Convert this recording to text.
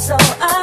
so I